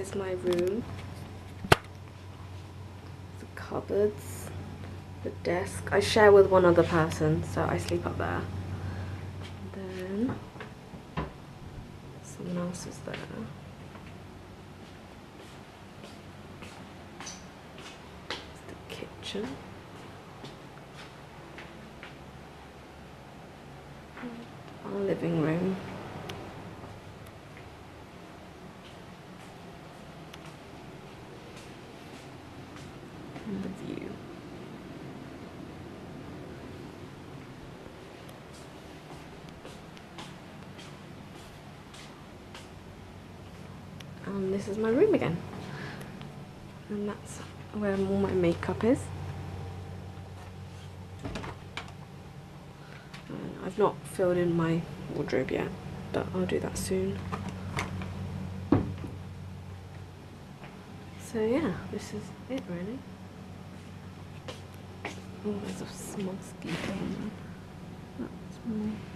is my room. The cupboards, the desk. I share with one other person, so I sleep up there. then someone else is there. It's the kitchen. Our living room. The view. And this is my room again. And that's where all my makeup is. And I've not filled in my wardrobe yet, but I'll do that soon. So yeah, this is it really. Oh, there's a small ski. That's.